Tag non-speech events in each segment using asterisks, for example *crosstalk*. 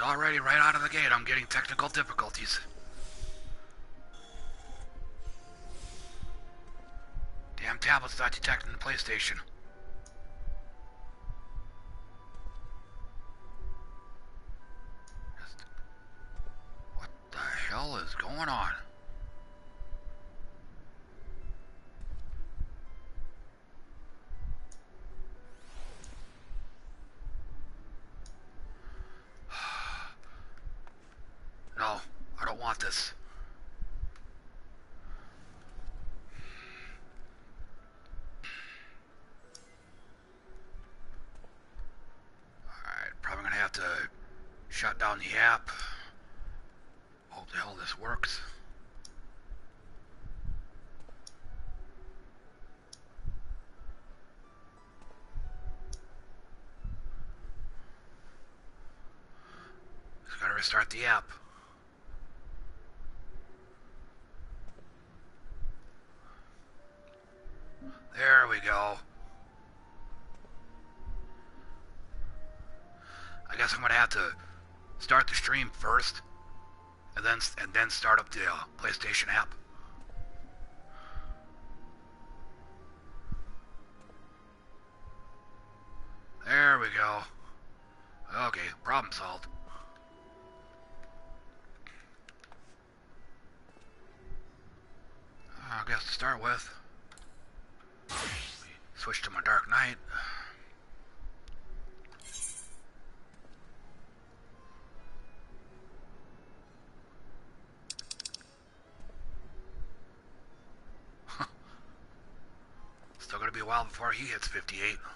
And already right out of the gate, I'm getting technical difficulties. Damn tablet's not detecting the PlayStation. What the hell is going on? No, I don't want this. Alright, probably gonna have to shut down the app. Hope the hell this works. Just gotta restart the app. There we go. I guess I'm gonna have to start the stream first, and then and start up the uh, PlayStation app. He hits 58. *sighs*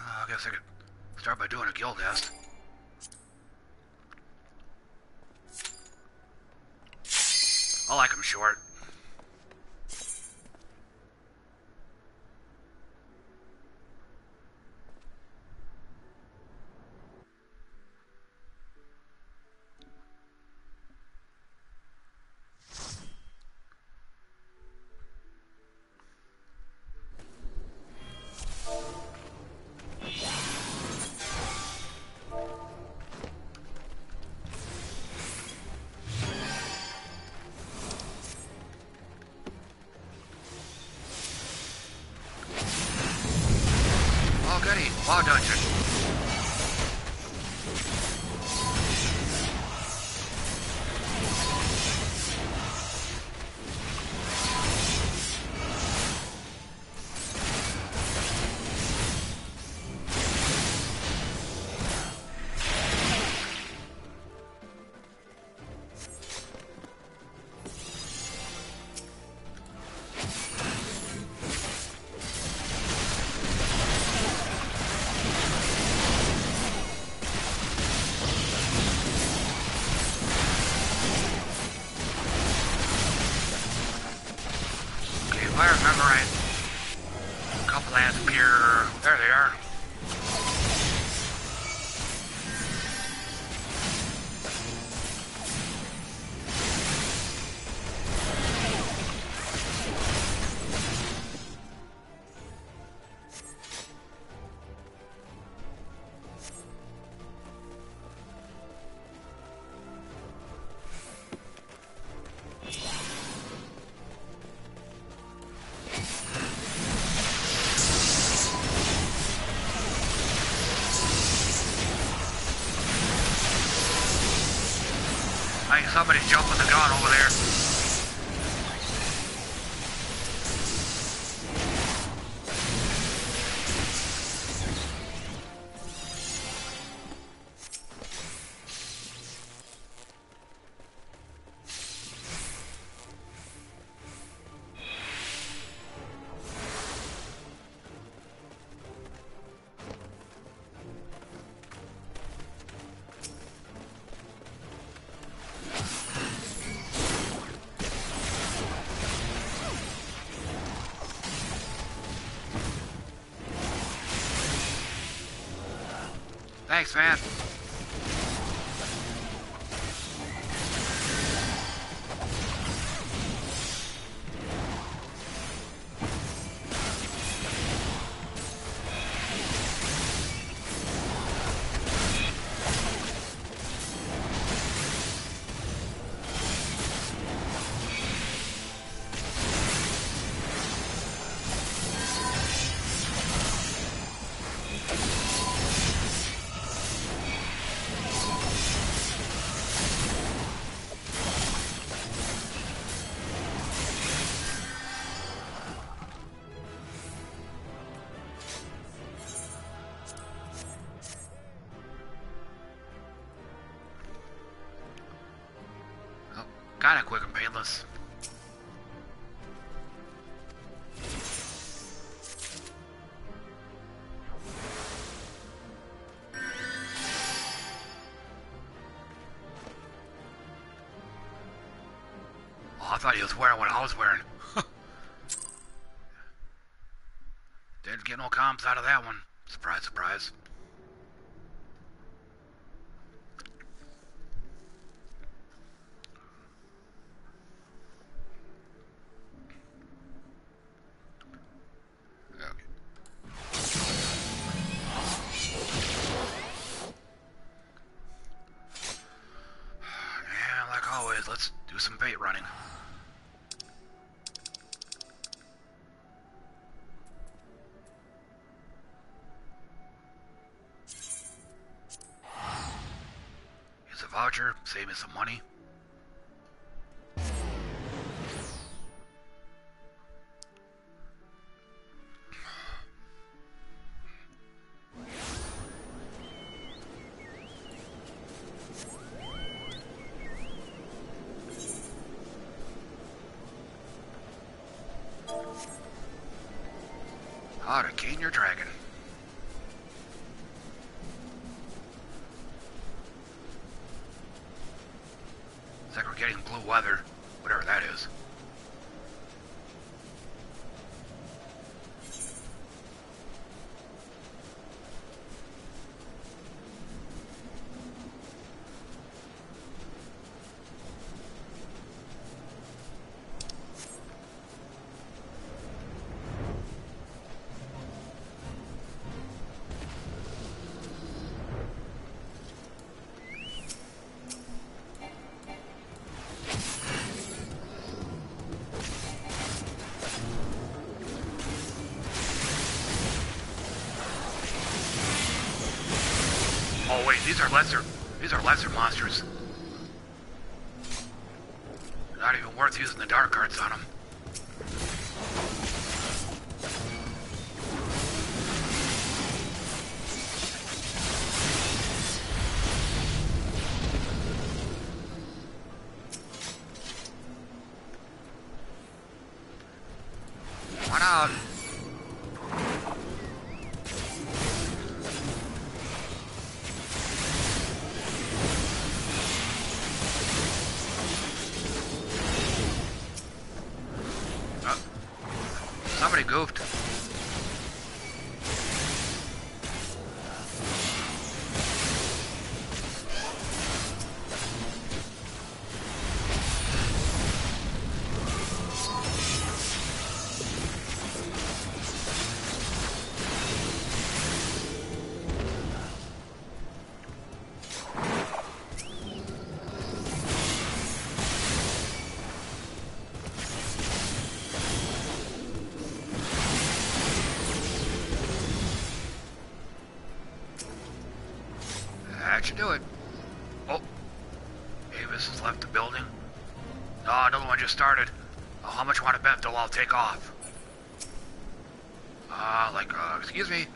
Uh, I guess I could start by doing a guildhest. I remember right, a couple lands appear. There they are. Thanks, man. I thought he was wearing what I was wearing. Didn't get no comms out of that one. Surprise, surprise. Some money. How to cane your dragon. Weather, take off? Ah, uh, like, uh, excuse me.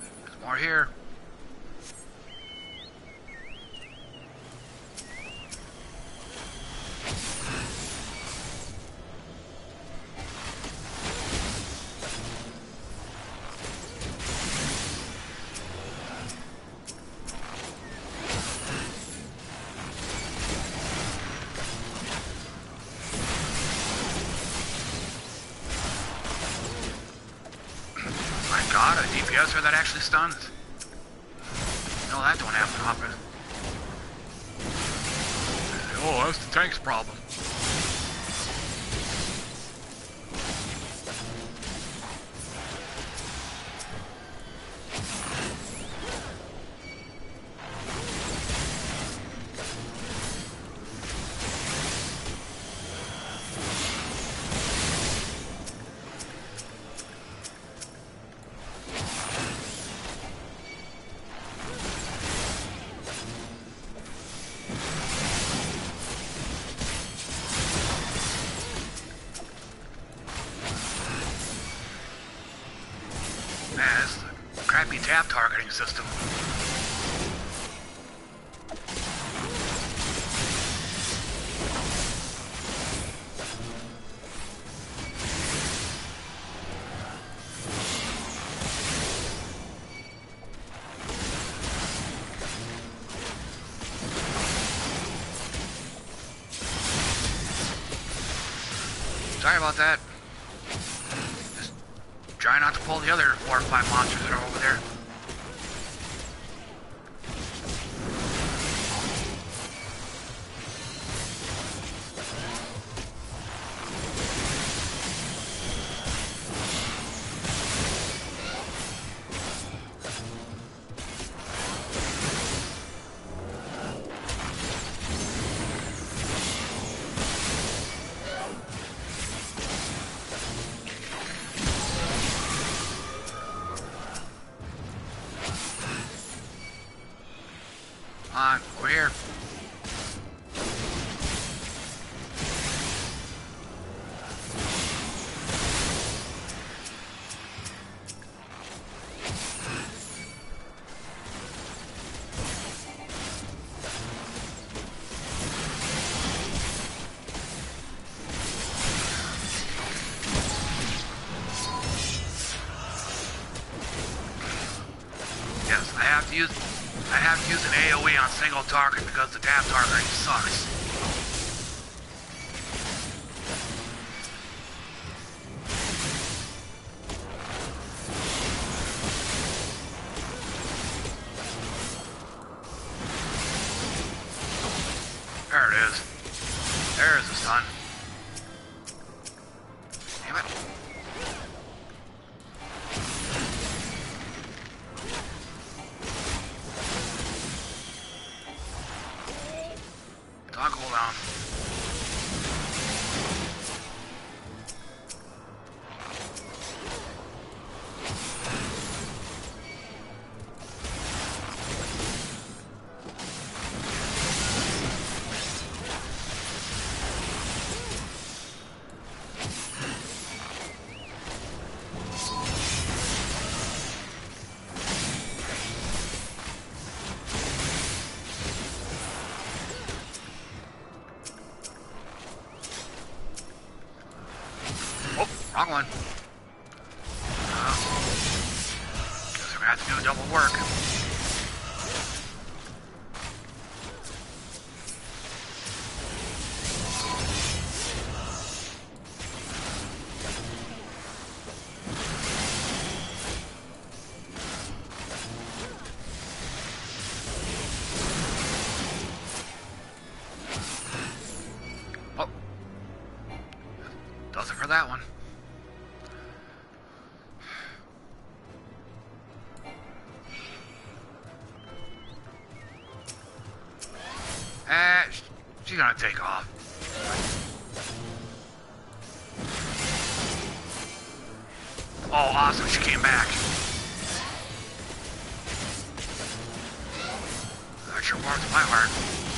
Tap targeting system. Oh, awesome, she came back. That sure warmed my heart.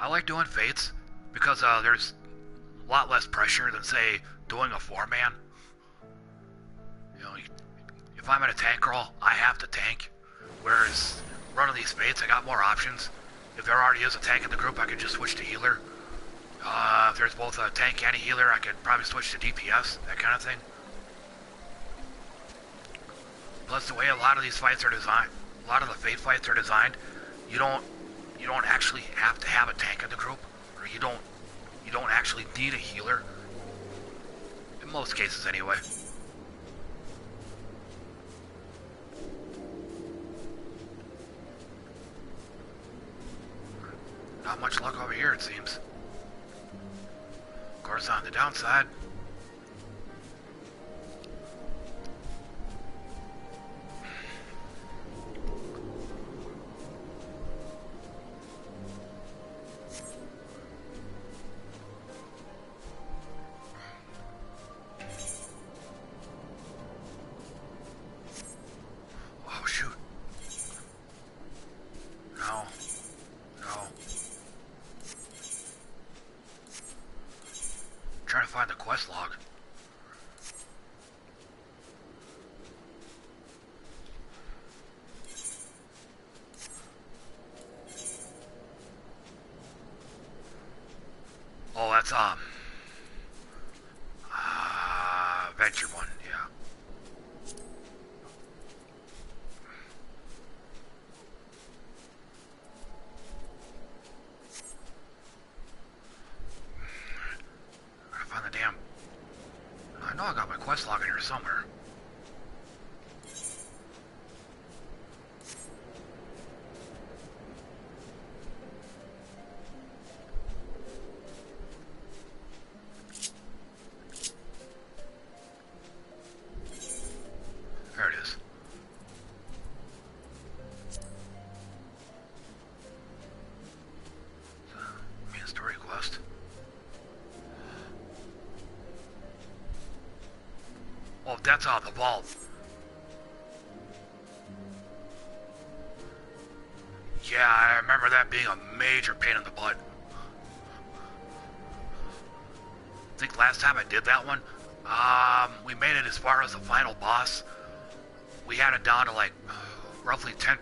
I like doing fates because uh, there's a lot less pressure than, say, doing a four-man. You know, if I'm in a tank role, I have to tank. Whereas running these fates, I got more options. If there already is a tank in the group, I could just switch to healer. Uh, if there's both a tank and a healer, I could probably switch to DPS, that kind of thing. Plus, the way a lot of these fights are designed, a lot of the fate fights are designed, you don't you don't actually have to have a tank in the group, or you don't you don't actually need a healer. In most cases, anyway. Not much luck over here, it seems. Of course, on the downside.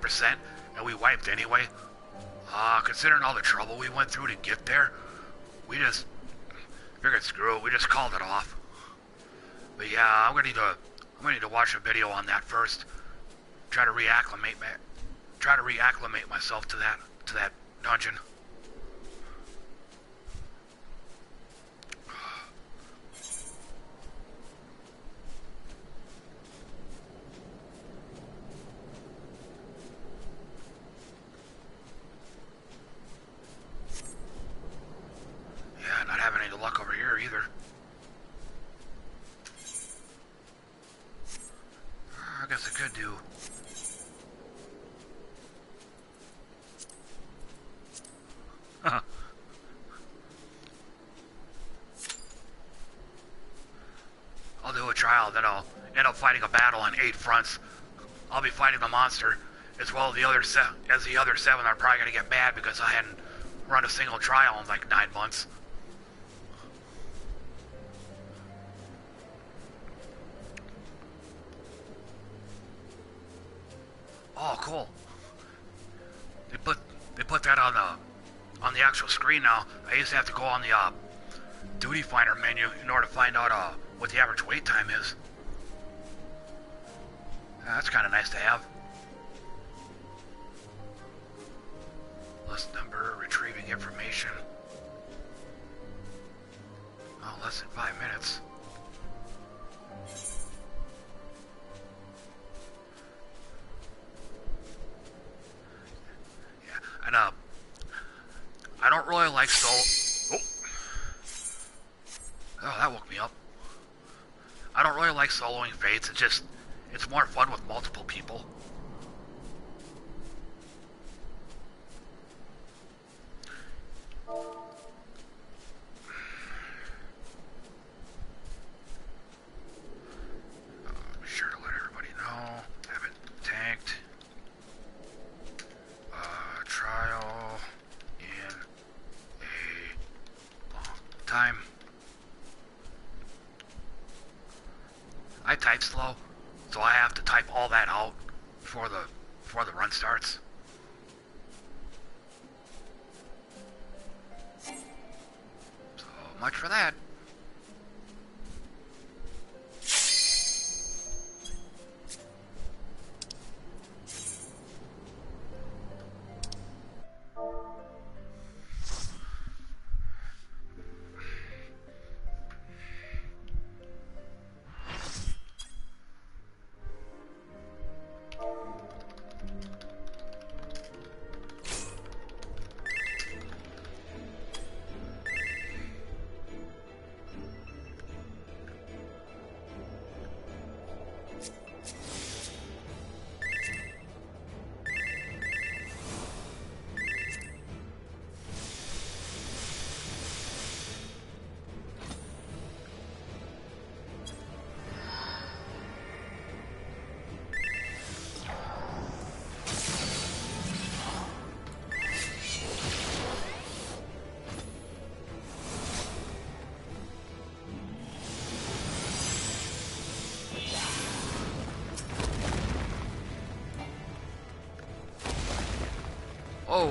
100% and we wiped anyway. Uh, considering all the trouble we went through to get there, we just figured screw it, we just called it off. But yeah, I'm gonna need to I'm gonna need to watch a video on that first. Try to reacclimate try to reacclimate myself to that to that dungeon. *laughs* I'll do a trial, then I'll end up fighting a battle on eight fronts. I'll be fighting the monster, as well as the other se- as the other seven are probably gonna get mad because I hadn't run a single trial in like nine months. I just have to go on the uh, duty finder menu in order to find out uh, what the average wait time is. Uh, that's kind of nice to have. just it's more fun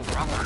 brother.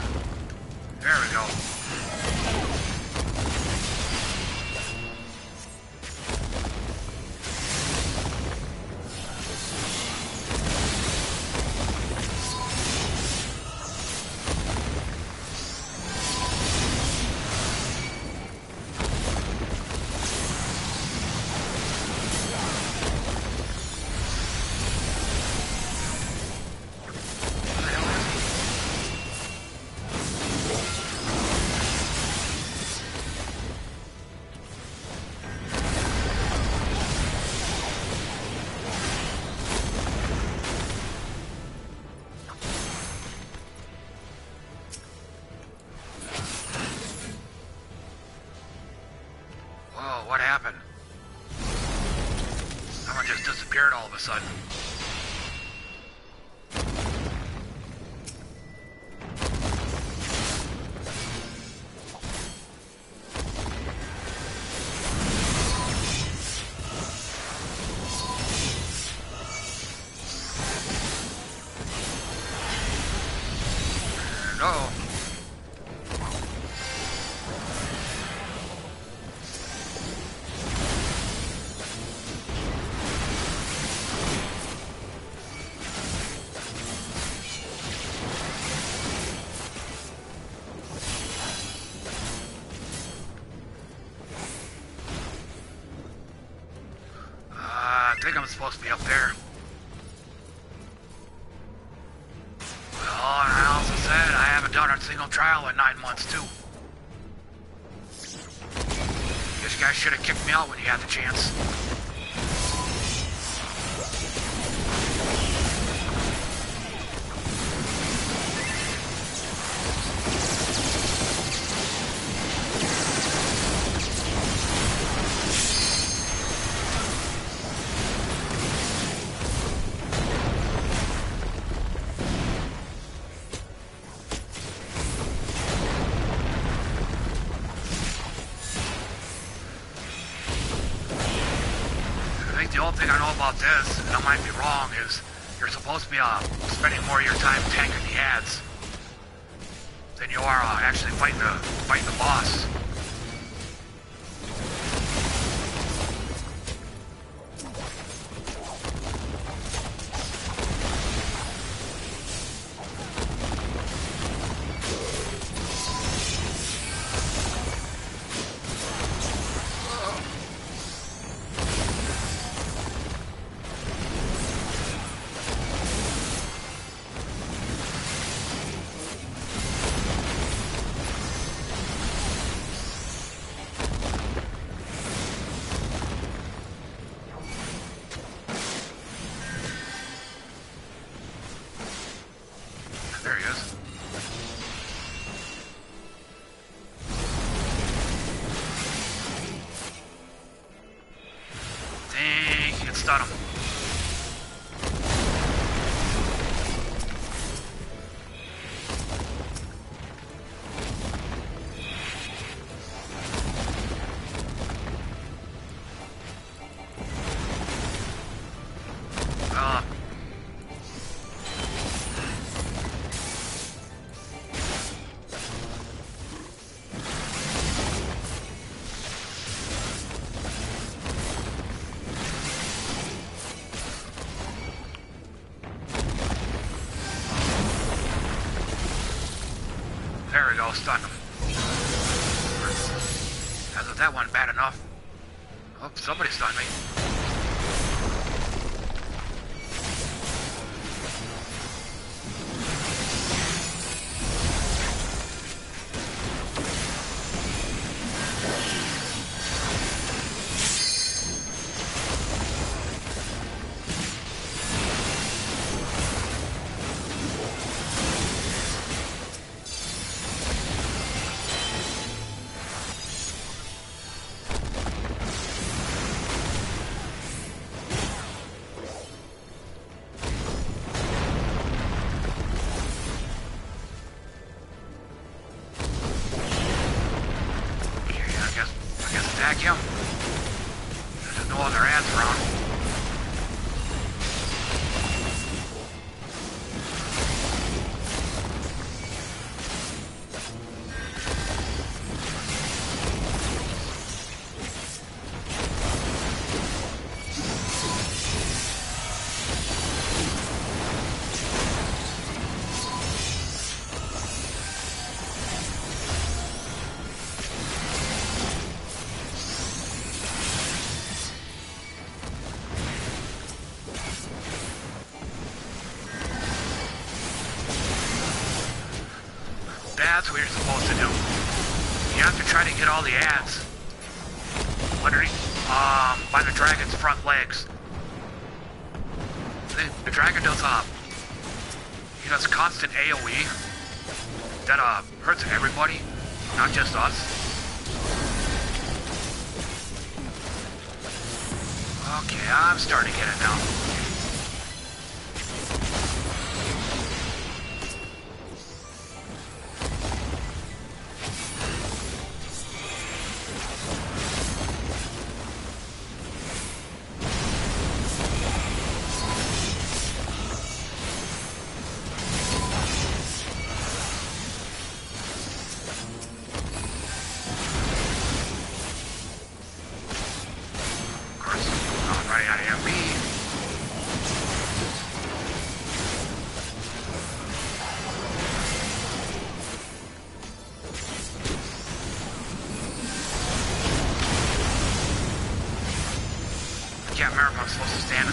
beside. supposed to be up there. about this, and I might be wrong, is you're supposed to be uh, spending more of your time tanking the adds than you are uh, actually fighting the, fighting the boss. There we stun him. Hasn't that one bad enough? Oh, somebody stunned me.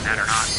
That or not.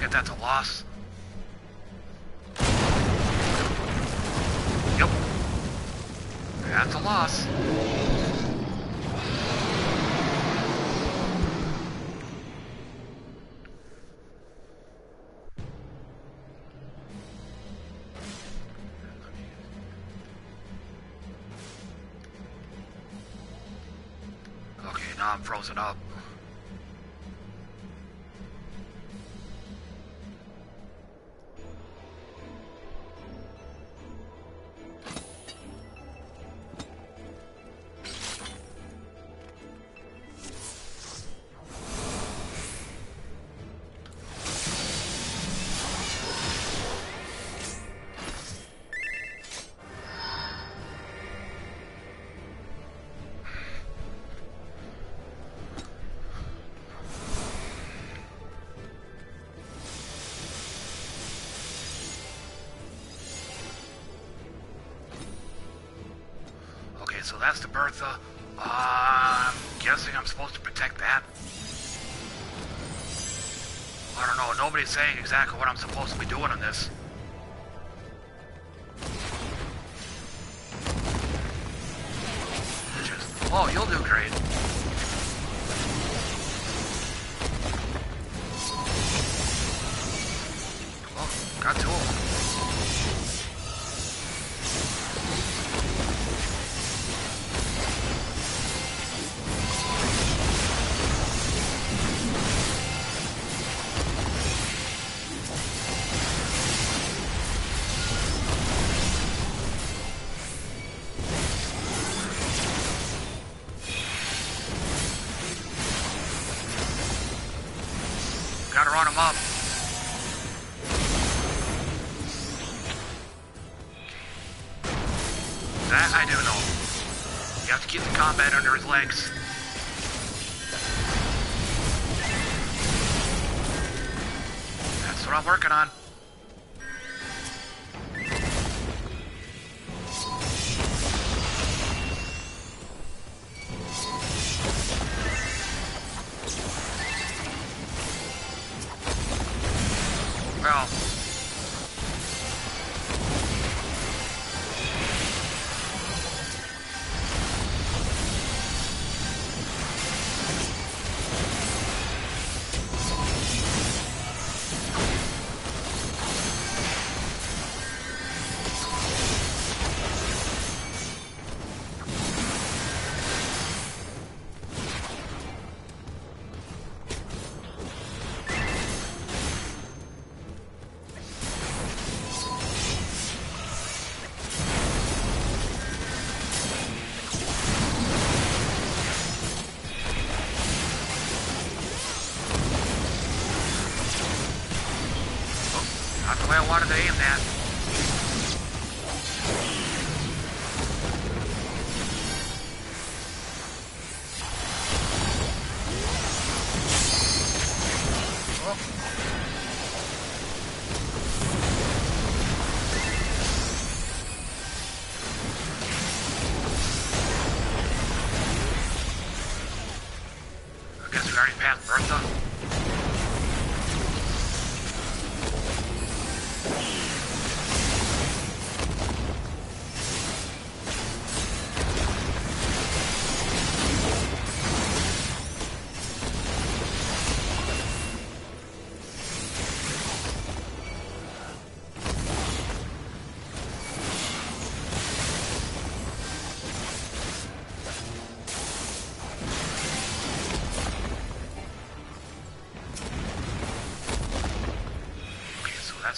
I'm so that's the Bertha. Uh, I'm guessing I'm supposed to protect that. I don't know, nobody's saying exactly what I'm supposed to be doing in this.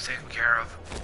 Taken care of.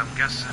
I'm guessing.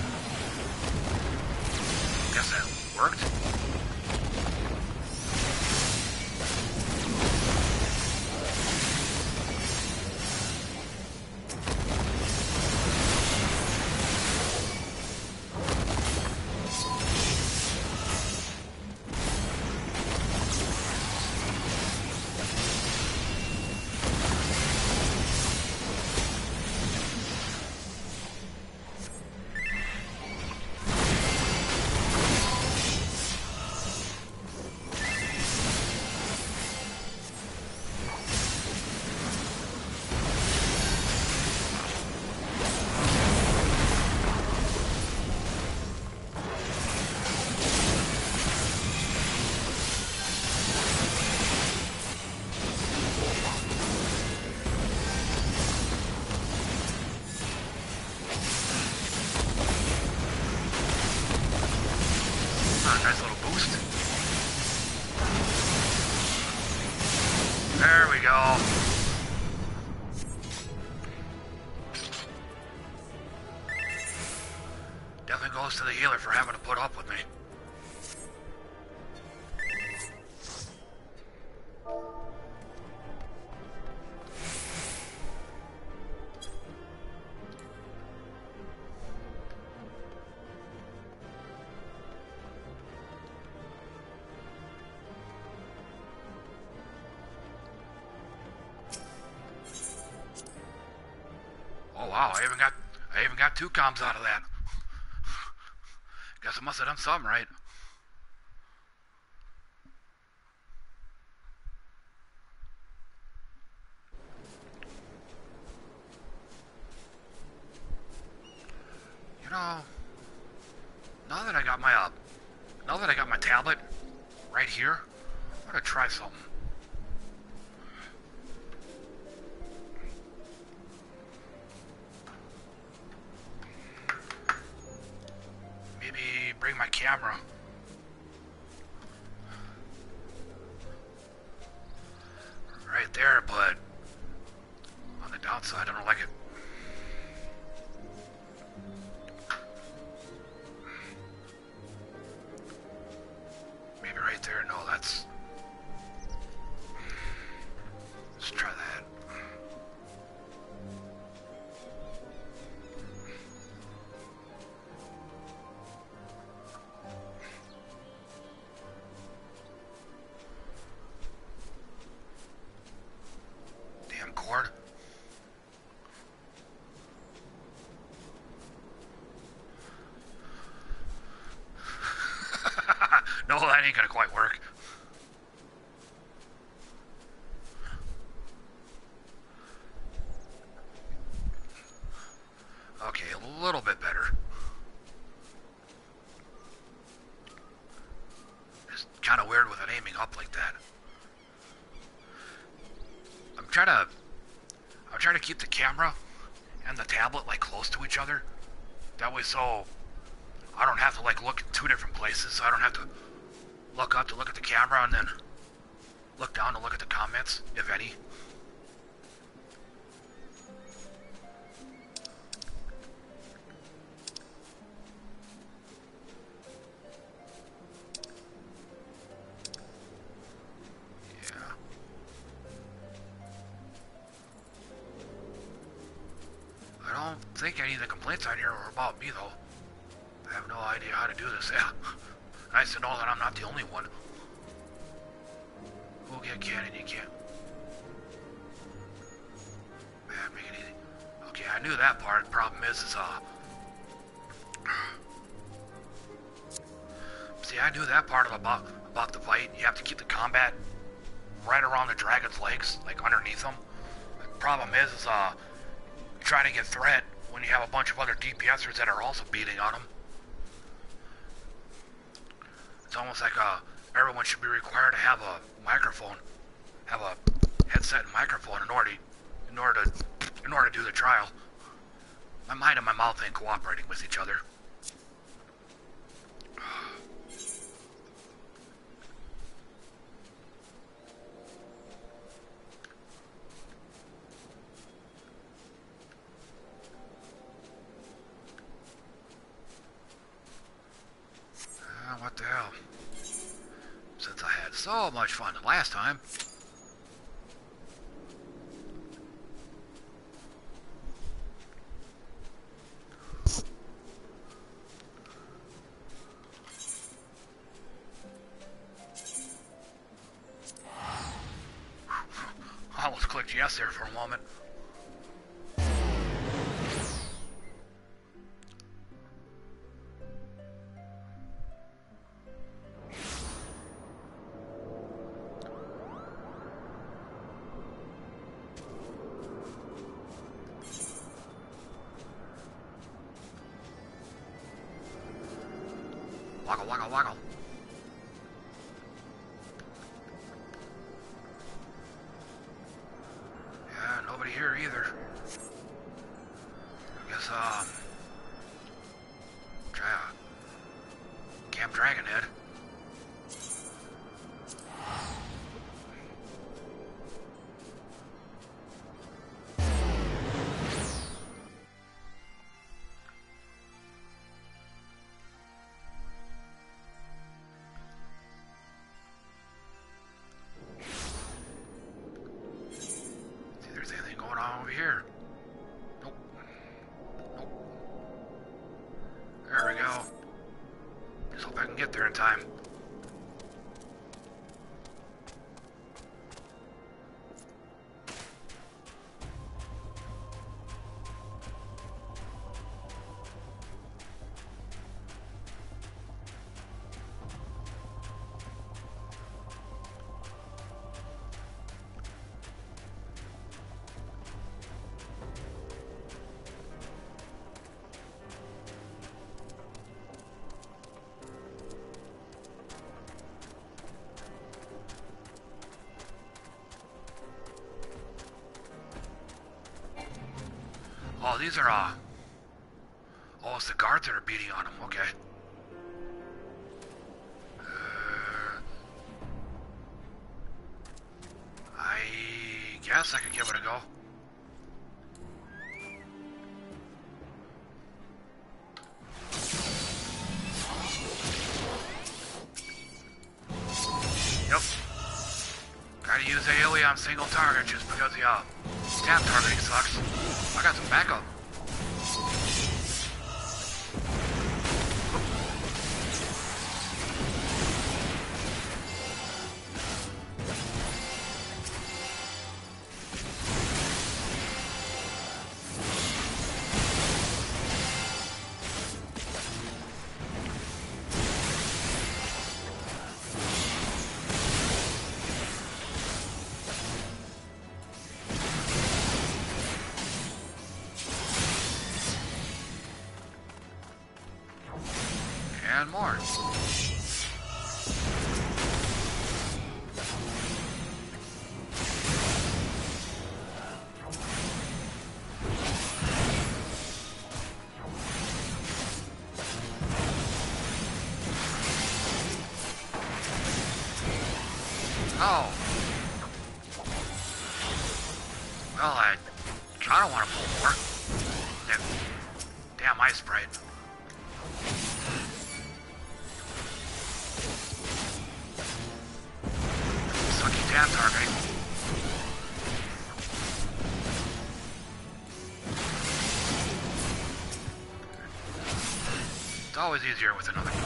Wow, I even got I even got two comms out of that. Guess I must have done something right. On here are about me, though. I have no idea how to do this. *laughs* Yeah. Nice to know that I'm not the only one. Who'll get cannon, you can't. Man, make it easy. Okay, I knew that part. Problem is, is, uh... *sighs* See, I knew that part of about, about the fight. You have to keep the combat right around the dragon's legs, like underneath them. The problem is, is, uh... Trying to get threat when you have a bunch of other DPSers that are also beating on them. It's almost like uh, everyone should be required to have a microphone, have a headset and microphone in order, in order to, in order to do the trial. My mind and my mouth ain't cooperating with each other. Ah, what the hell? Since I had so much fun the last time. Oh, these are, uh... Oh, it's the guards that are beating on him. Okay. And more. Always easier with another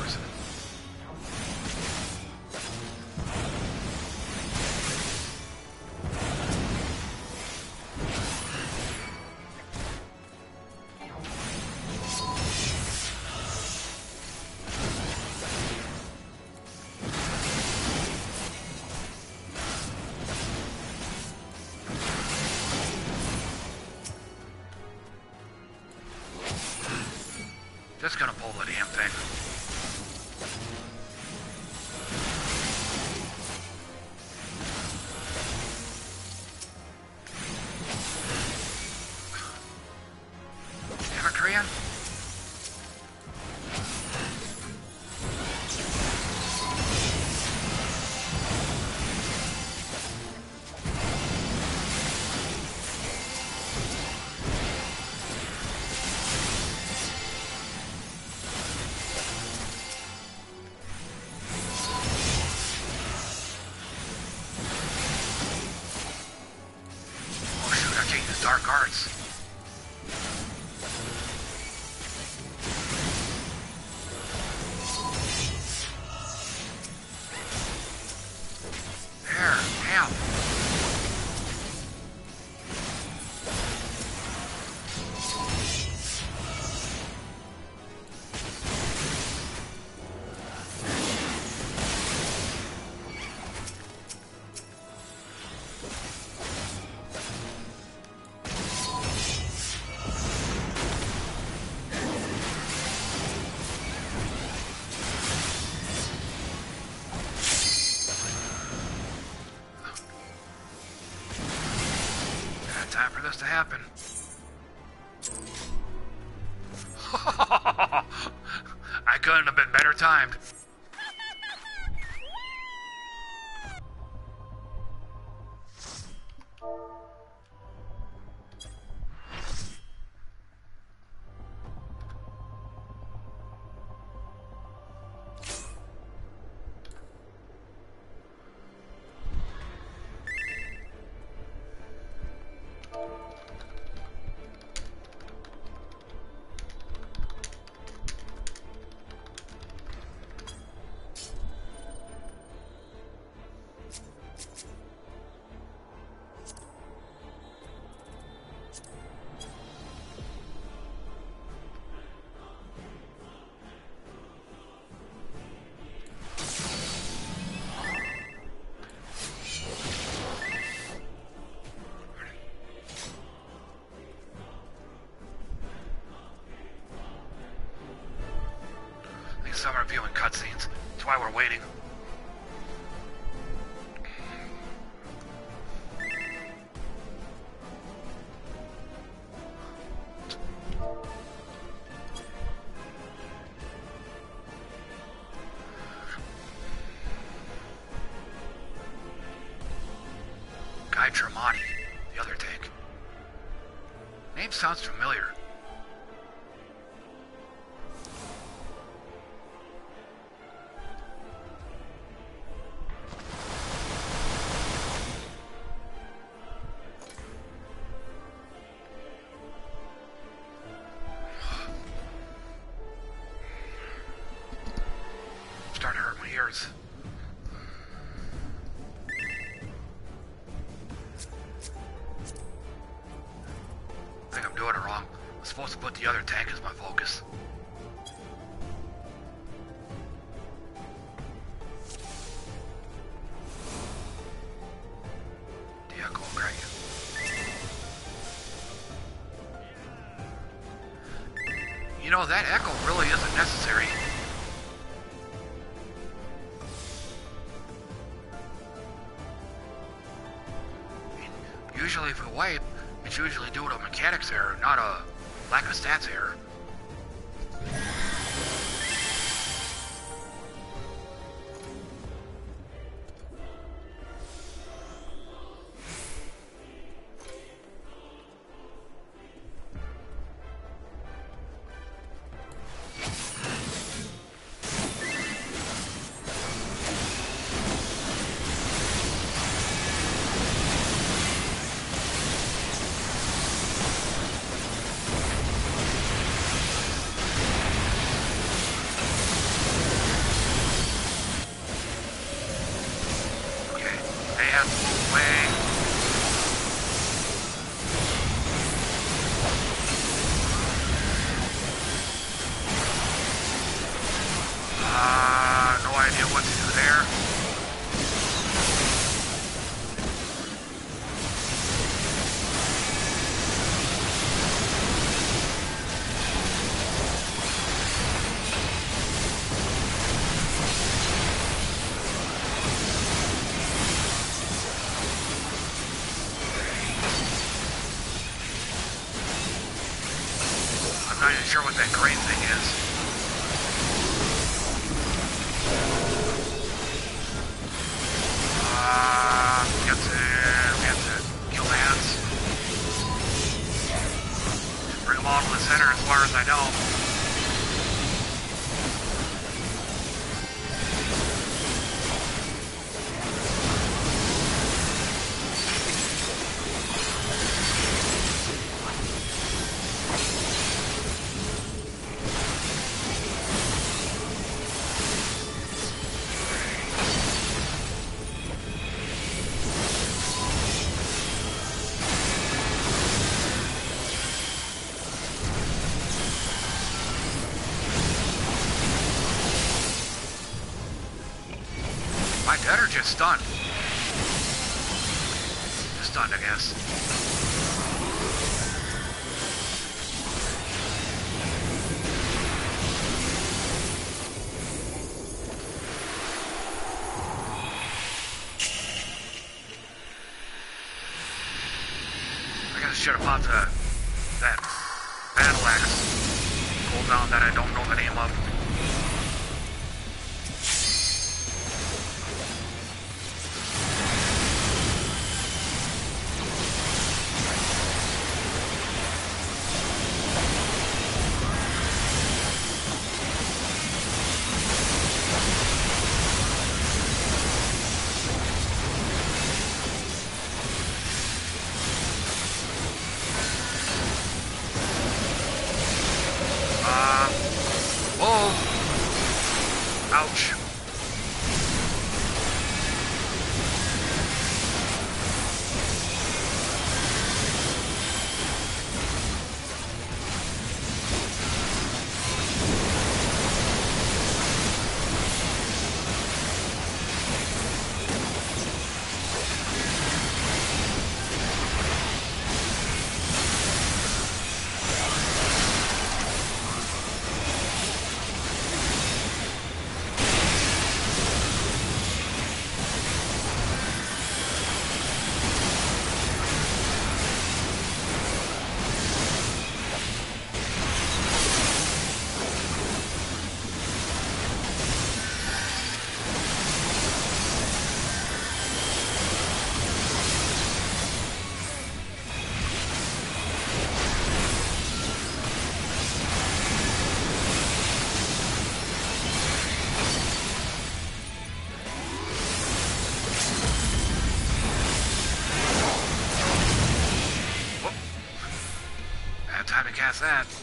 timed. some are viewing cutscenes. That's why we're waiting. hell that that great get stunned. Stunned, I guess. past that.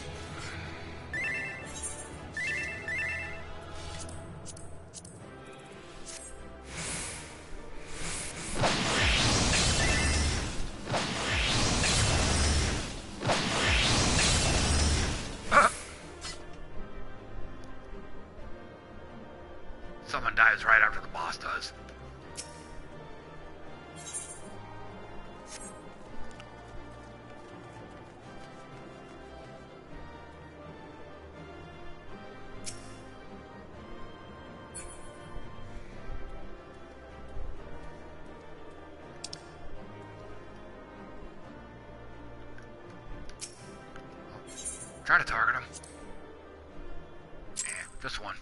Try to target him. Eh, this one.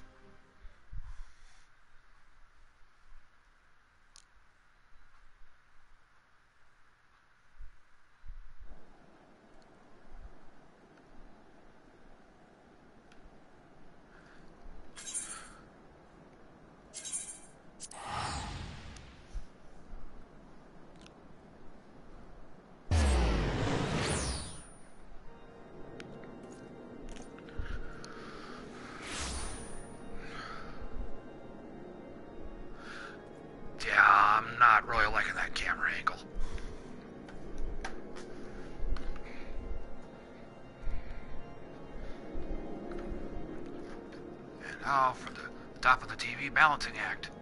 TV balancing act.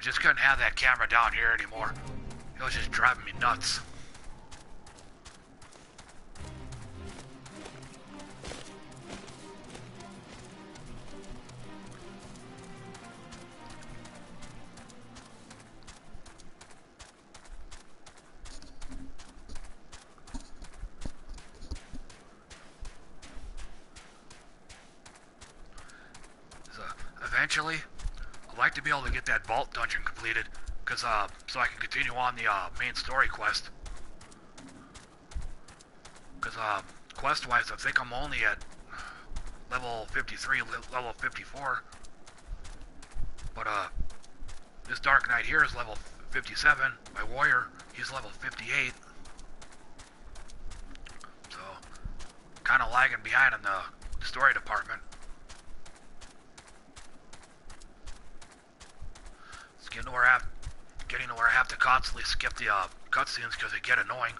Just couldn't have that camera down here anymore. It was just driving me nuts. Uh, so I can continue on the uh, main story quest. Cause uh, quest-wise, I think I'm only at level 53, level 54. But uh, this Dark Knight here is level 57. My warrior, he's level 58. So, kind of lagging behind in the story department. It's getting to where I have, getting to where I have to constantly skip the uh, cutscenes because they get annoying.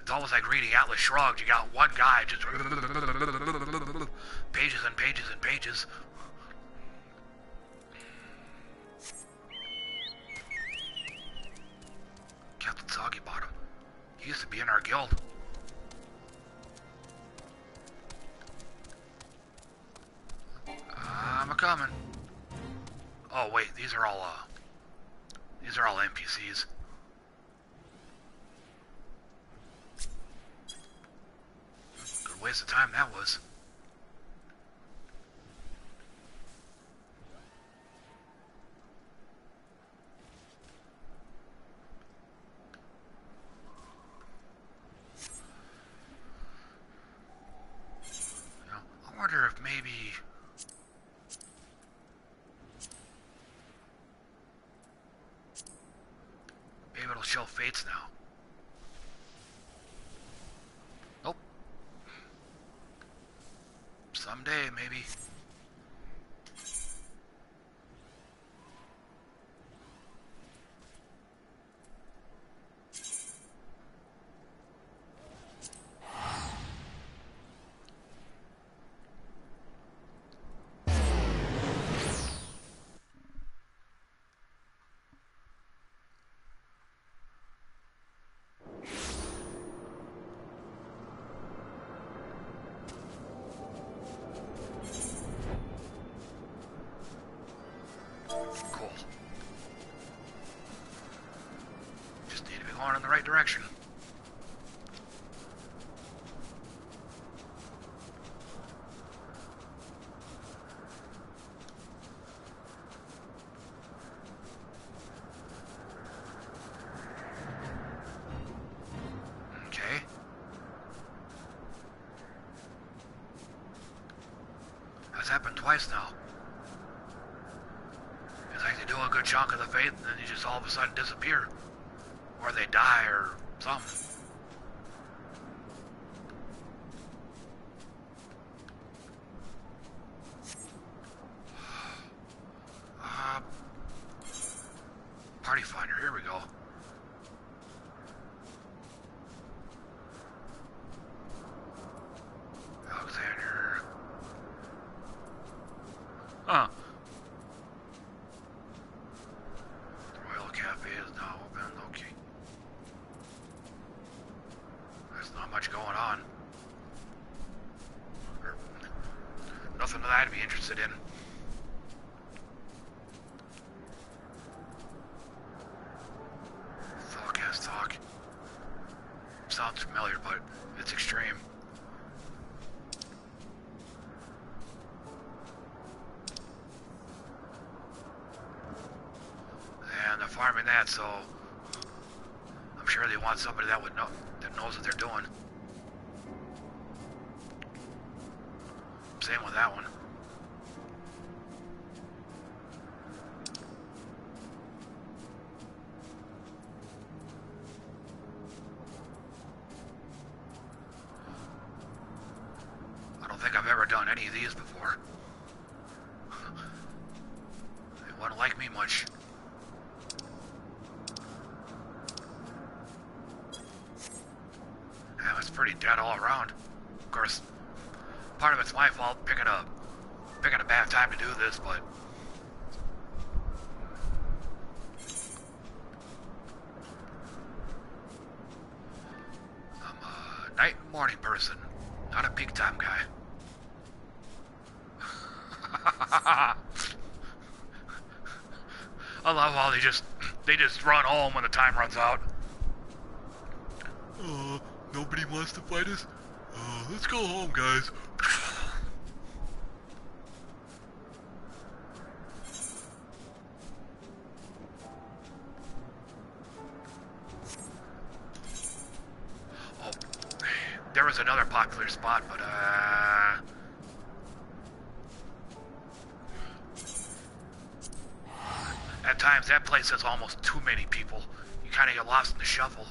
It's almost like reading Atlas Shrugged. You got one guy just *laughs* pages and pages and pages. Captain Soggy Bottom. He used to be in our guild. These are all uh these are all NPCs. Good waste of time that was. Twice now. It's like they do a good chunk of the faith and then you just all of a sudden disappear. Or they die or something. Uh, party finder, here we go. Alexander. Huh. The Royal Cafe is now open. Okay. There's not much going on. Or, nothing that I'd be interested in. Forecast talk. Sounds familiar, but it's extreme. farming that, so I'm sure they want somebody that would know that knows what they're doing. Same with that one. I don't think I've ever done any of these before. *laughs* They wouldn't like me much. Yeah, it's pretty dead all around. Of course, part of it's my fault picking a picking a bad time to do this, but I'm a night morning person, not a peak time guy. I love how they just they just run home when the time runs out. Uh, nobody wants to fight us? Uh, let's go home, guys. Oh, there was another popular spot, but, uh... At times, that place has almost too many people. Lost in the shuffle.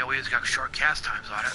AoE's got short cast times on it.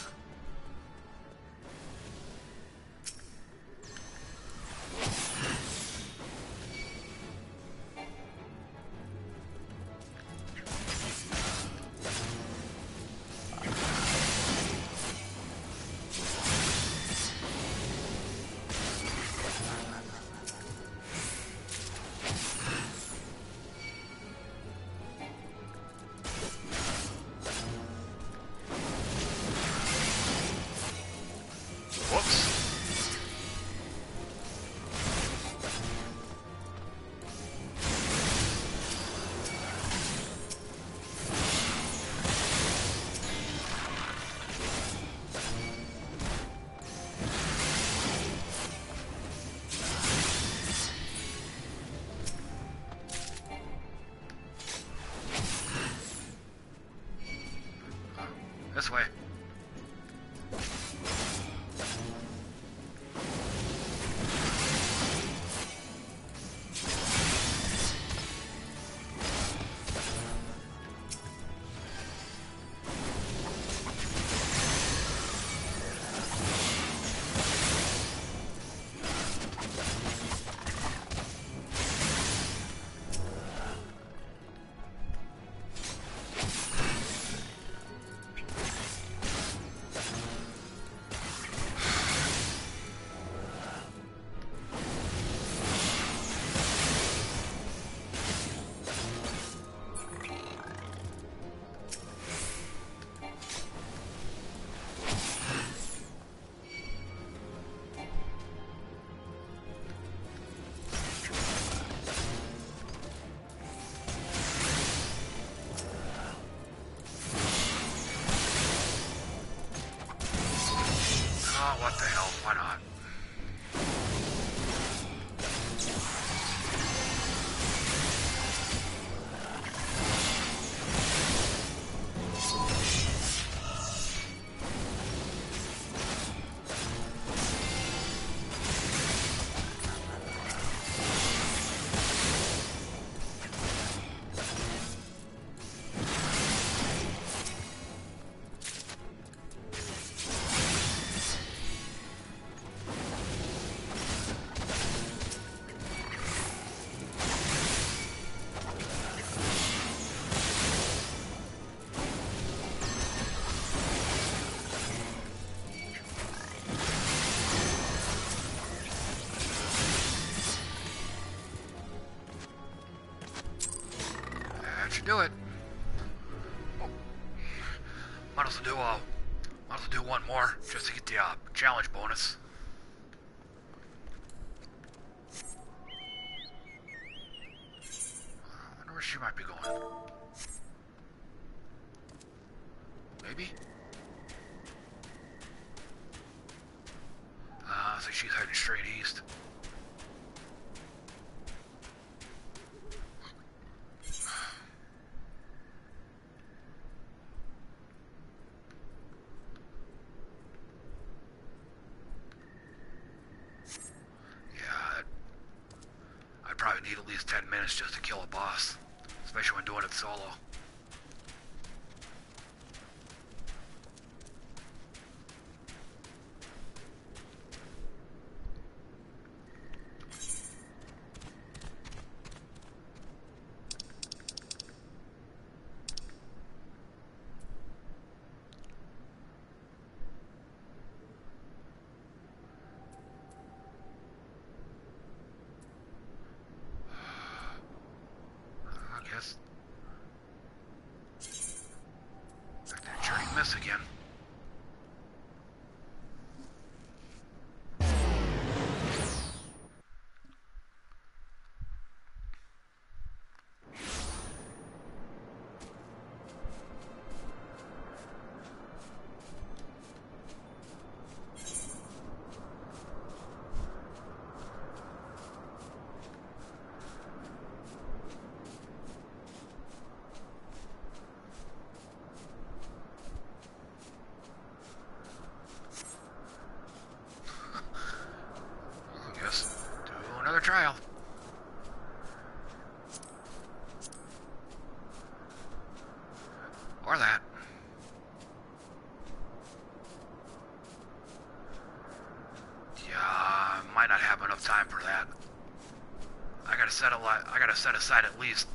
Do it. 10 minutes just to kill a boss, especially when doing it solo. I guess. Back miss again. I guess do another trial. Or that. Yeah, might not have enough time for that. I gotta set a lot. I gotta set aside at least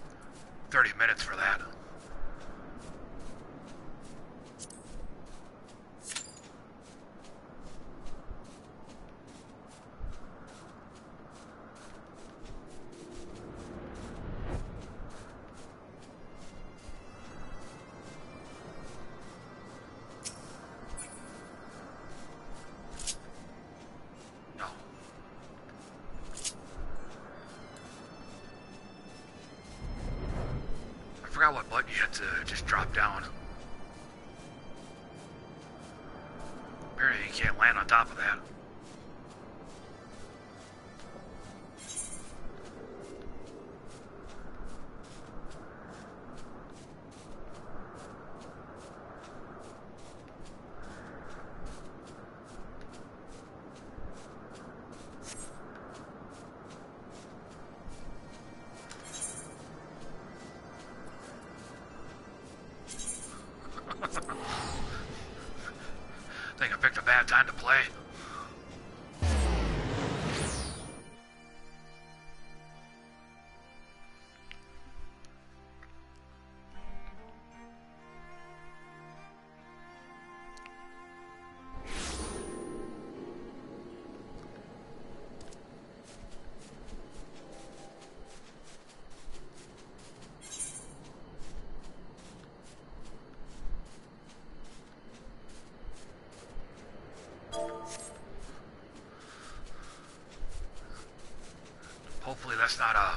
Hopefully that's not uh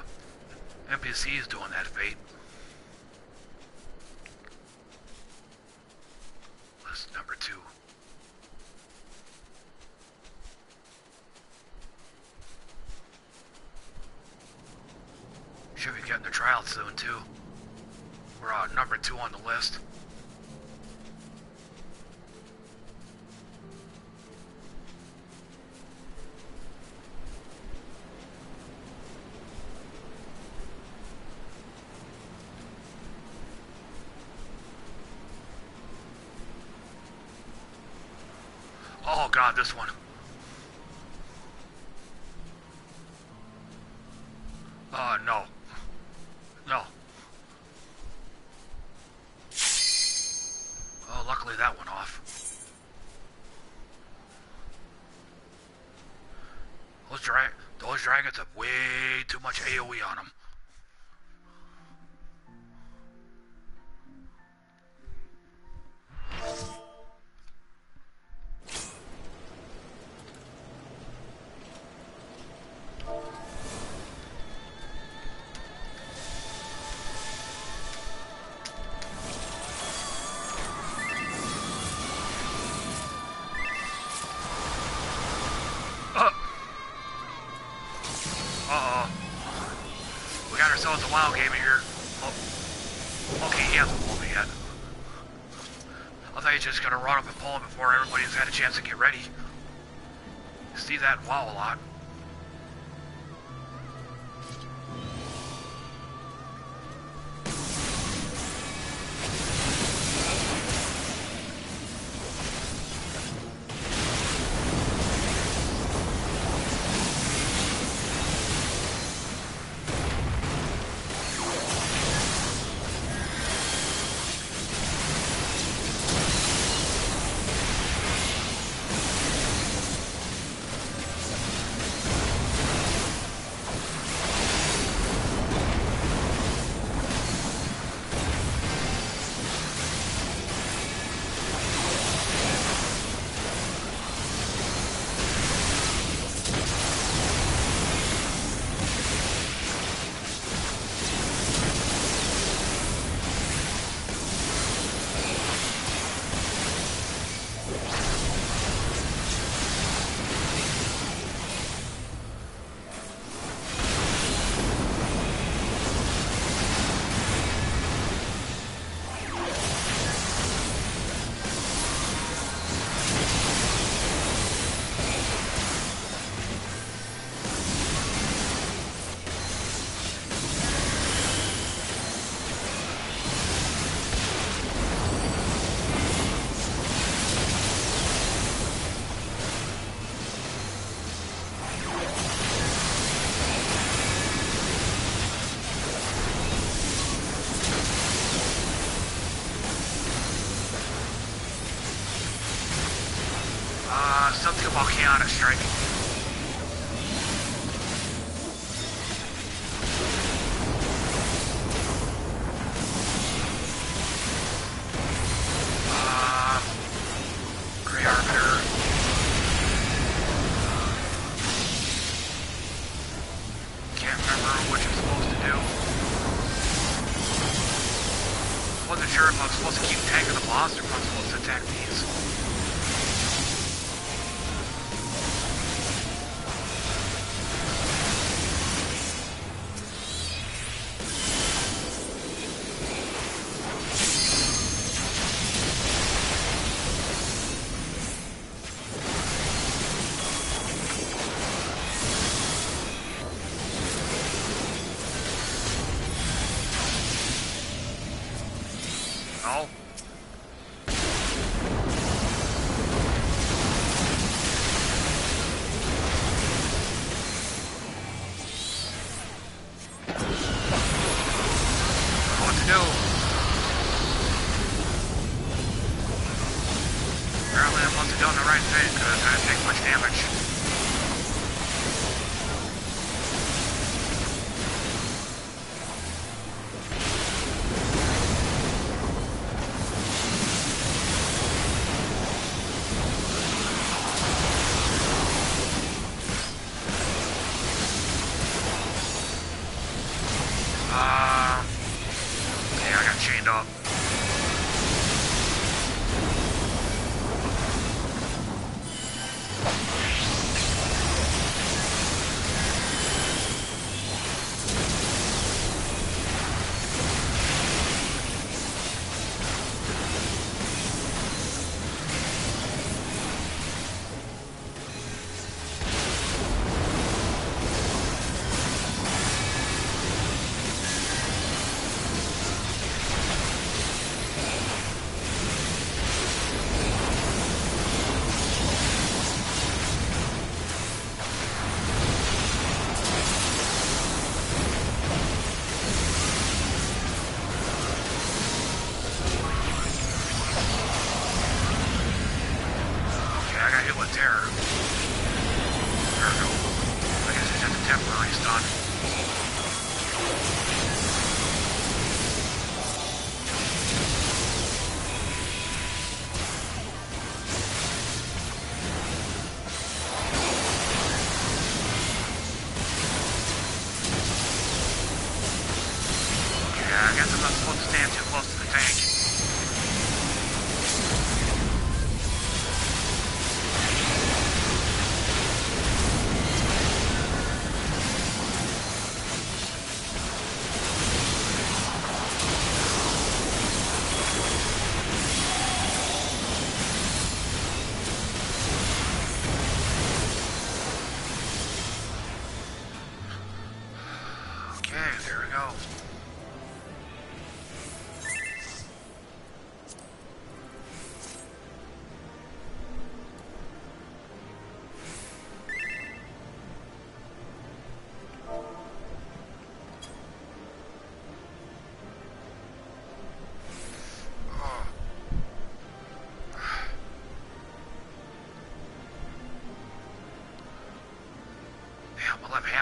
NPCs doing that fate. List number two. Should be getting the trial soon too. We're uh, number two on the list. This one. Uh, no. No. Oh, luckily that went off. Those, dra those dragons have way too much AoE on them.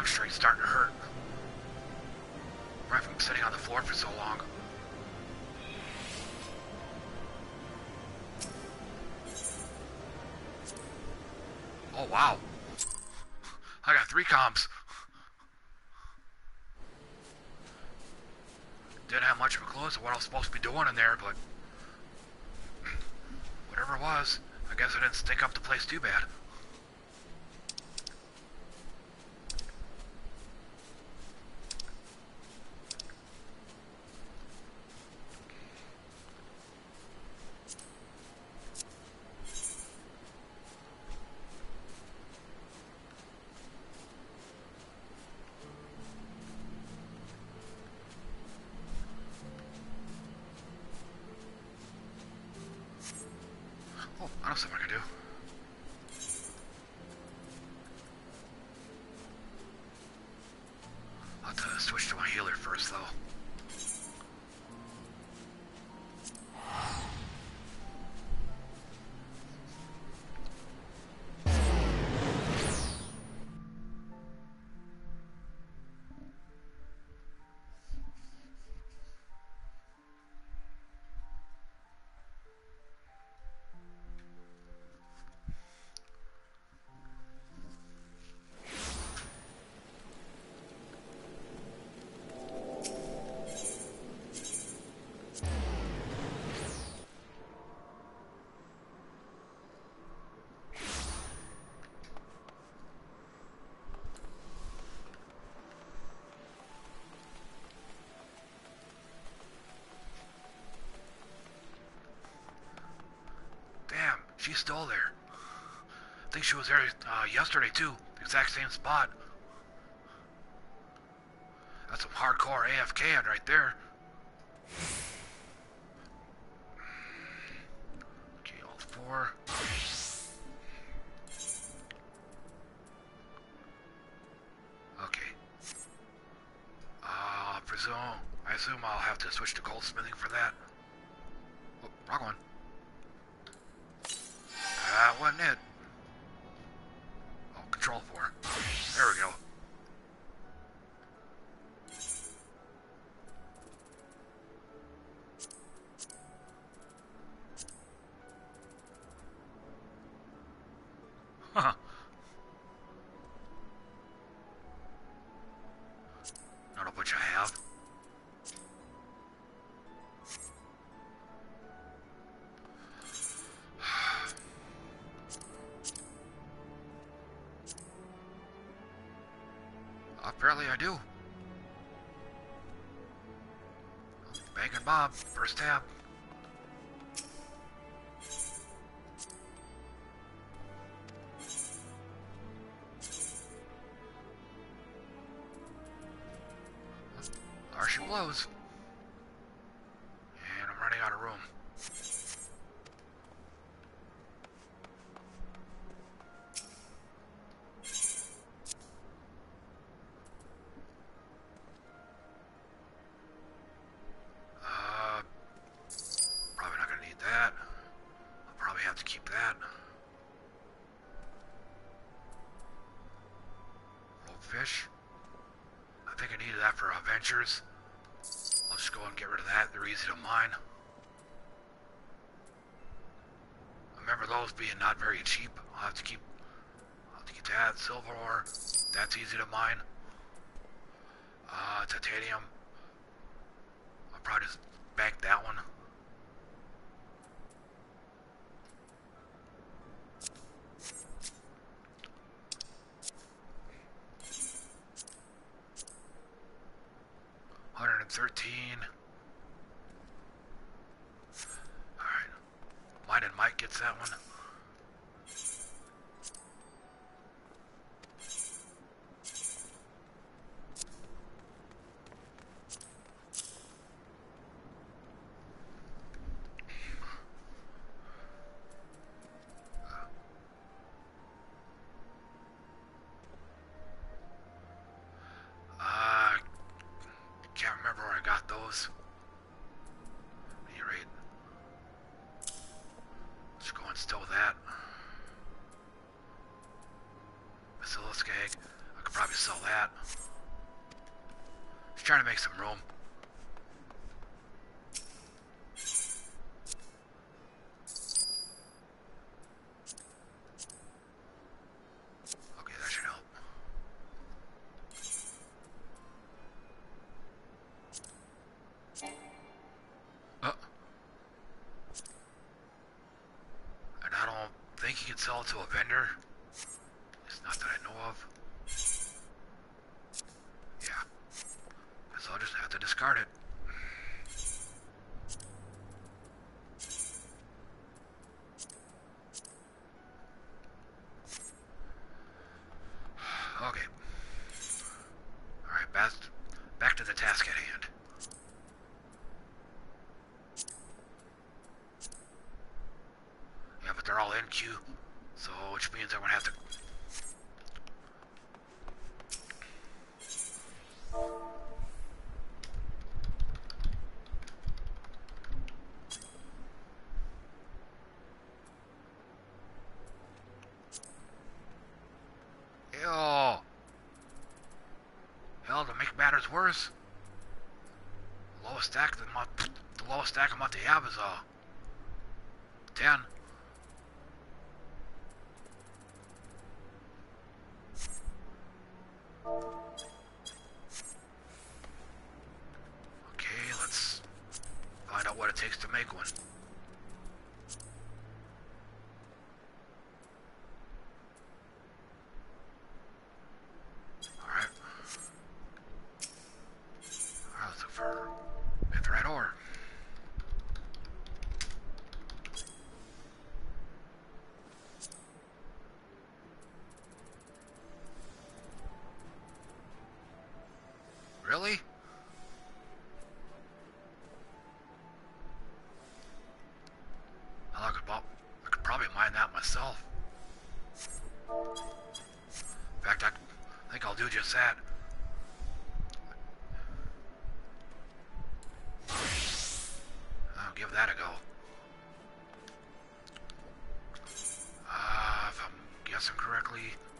Hamstring's starting to hurt. Right from sitting on the floor for so long. Oh, wow. I got three comps. Didn't have much of a clue as to what I was supposed to be doing in there, but whatever it was, I guess I didn't stink up the place too bad. Oh, I don't know something I can do. I'll have to switch to my healer first, though. She's still there. I think she was there uh, yesterday too. Exact same spot. That's some hardcore AFK right there. First tab. Adventures. I'll go and get rid of that. They're easy to mine. Remember those being not very cheap. I'll have to keep. I'll have to get that silver ore. That's easy to mine. Uh, titanium. I'll probably just bank that one. sell it to a vendor? Mars. The lowest stack that the lowest stack of Monte Abazal. quickly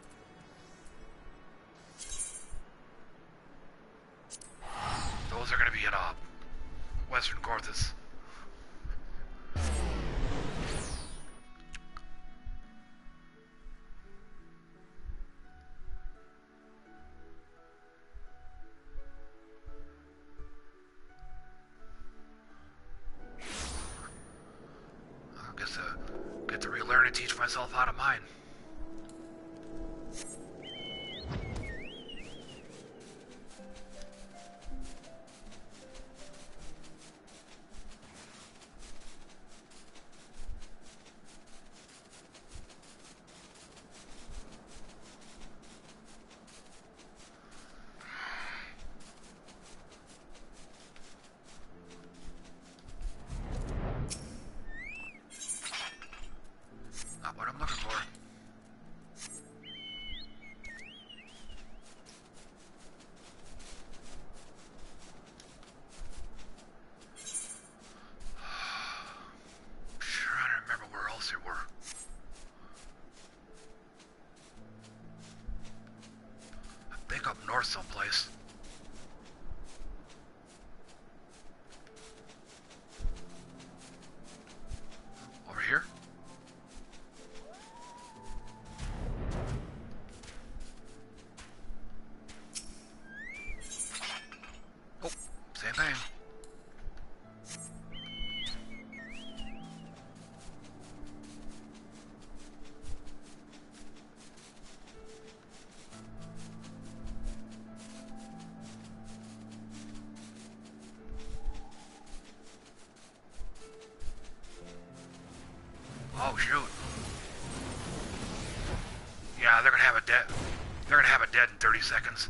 Oh shoot. Yeah, they're gonna have a dead. They're gonna have a dead in 30 seconds.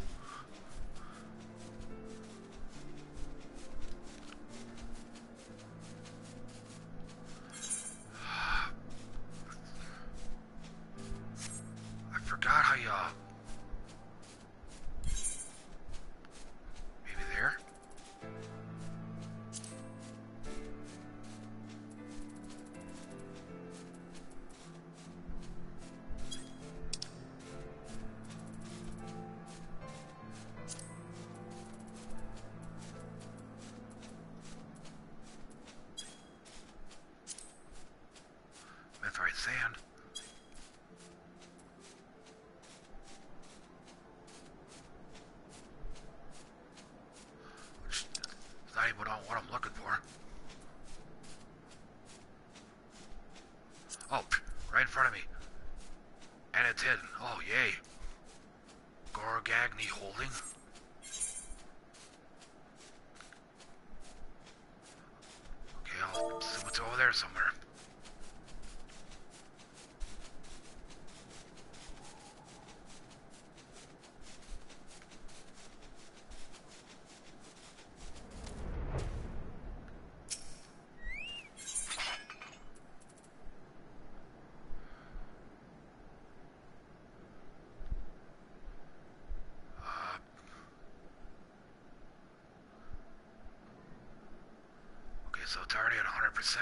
it's already at 100%.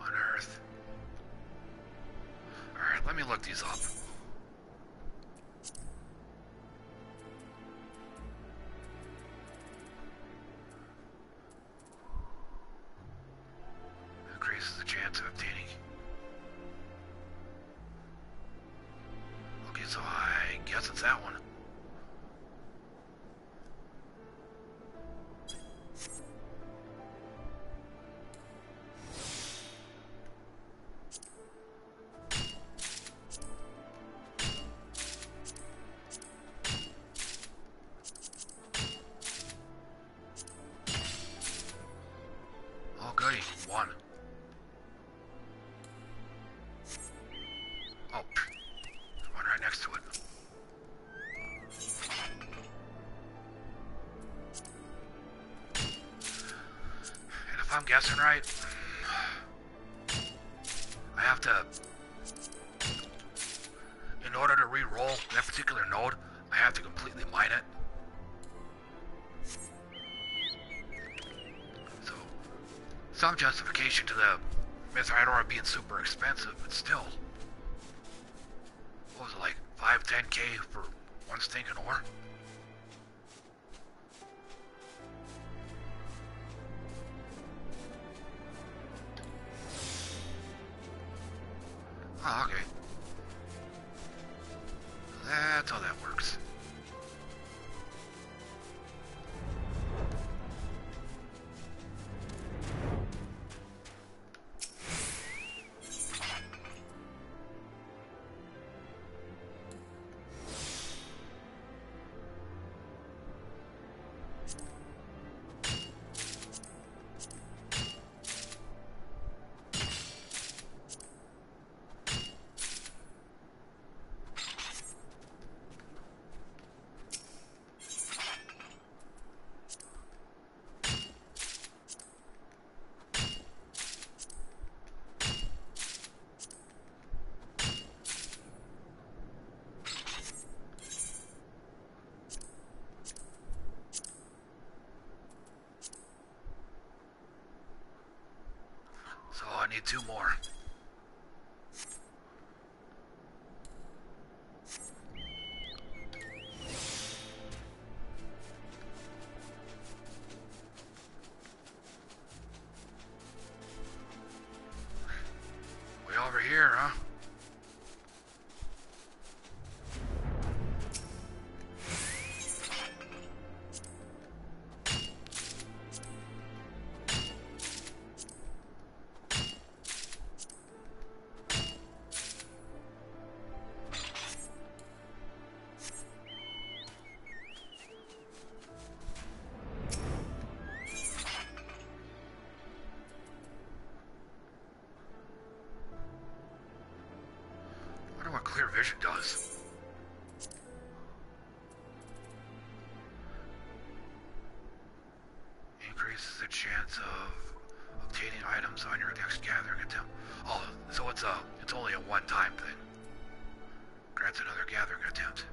On Earth. Alright, let me look these up. expensive. need two more. clear vision does. Increases the chance of obtaining items on your next gathering attempt. Oh, so it's a, it's only a one-time thing. Grants another gathering attempt.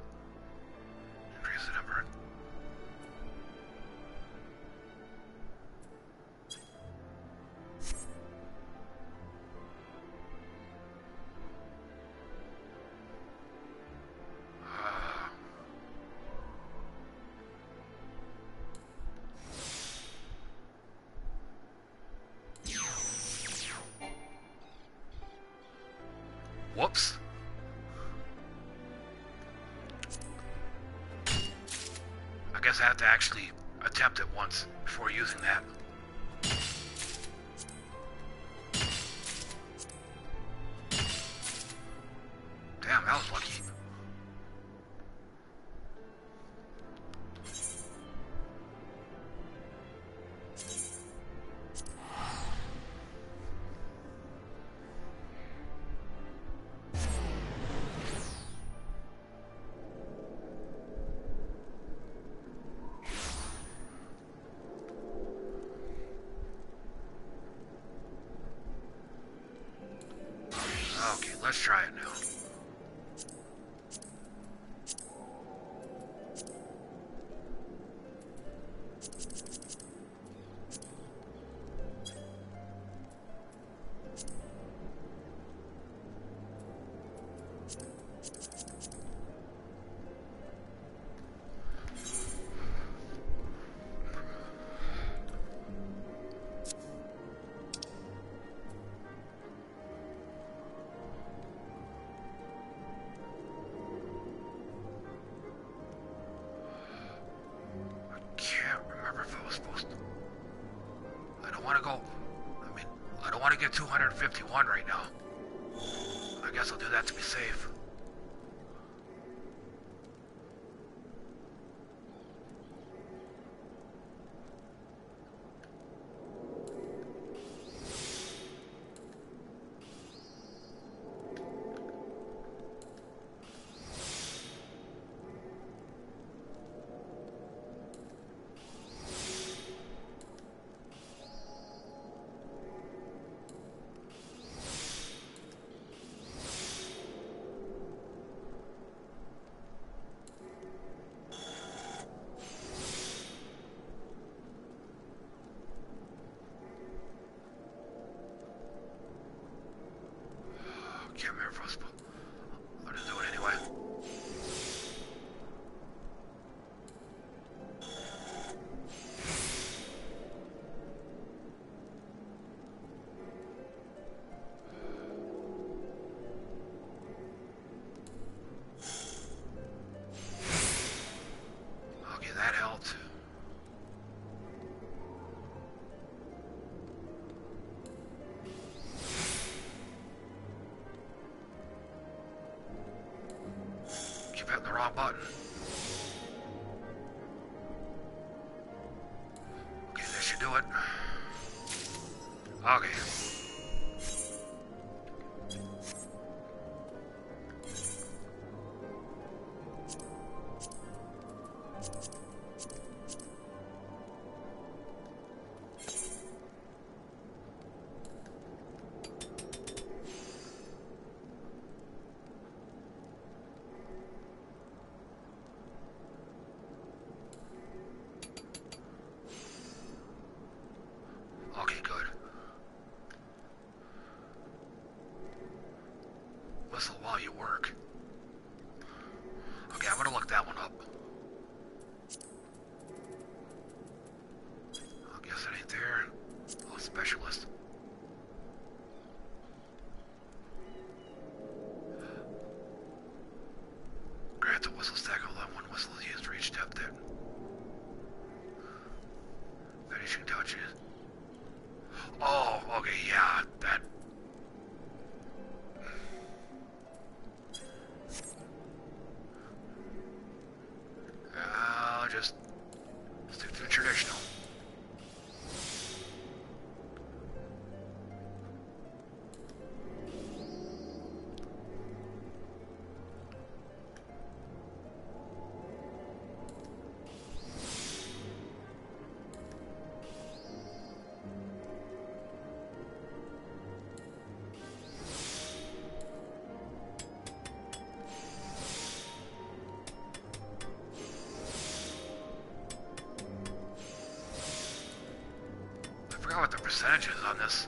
want to go. I mean, I don't want to get 251 right now. I guess I'll do that to be safe. about resurgence on this.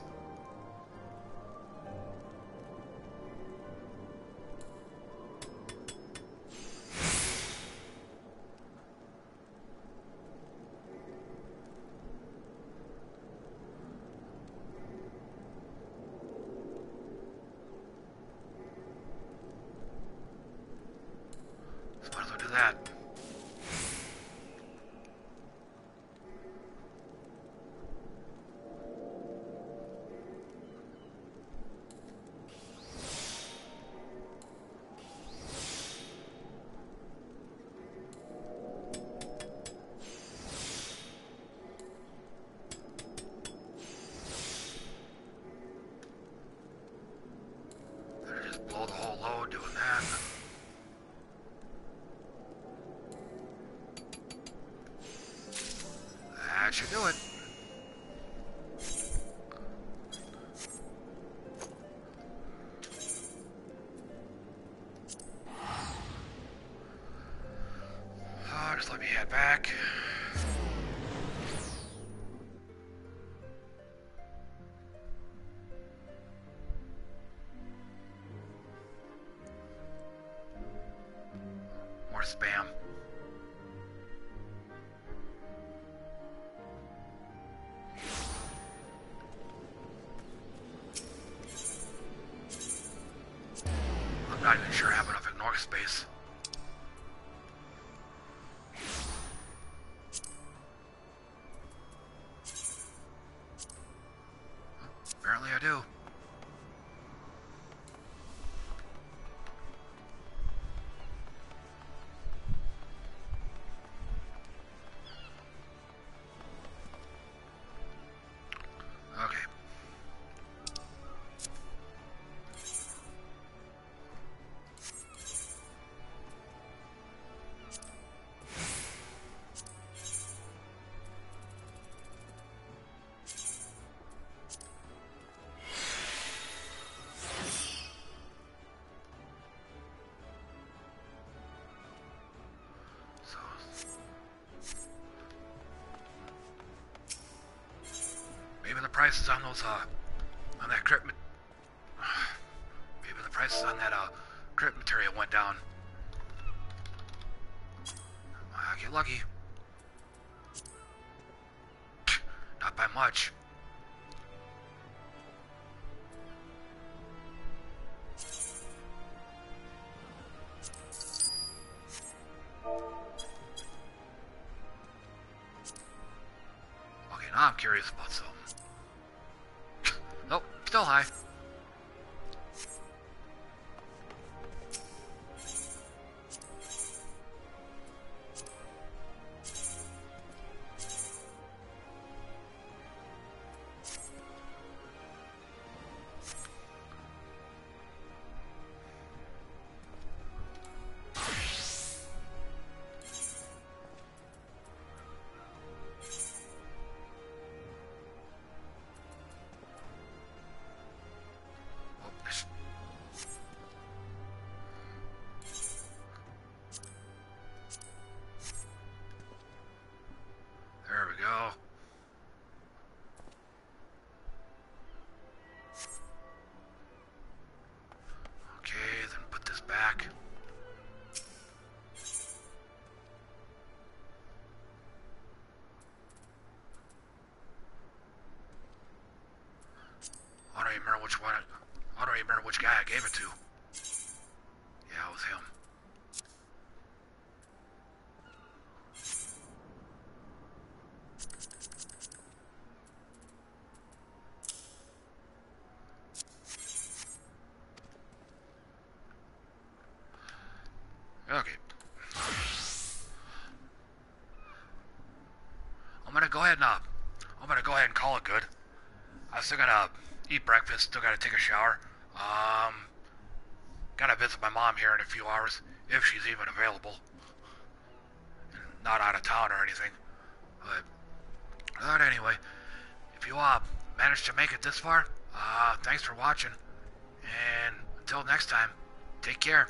Not sure I have enough ignore space. Prices on those uh on that crypt ma- *sighs* maybe the prices on that uh crypt material went down. I get lucky. Remember which one. I don't even remember which guy I gave it to. Yeah, it was him. Okay. I'm gonna go ahead and uh, I'm gonna go ahead and call it good. I'm still gonna eat breakfast. Still gotta take a shower. Um, gotta visit my mom here in a few hours if she's even available. Not out of town or anything. But, but anyway, if you uh managed to make it this far, uh, thanks for watching. And until next time, take care.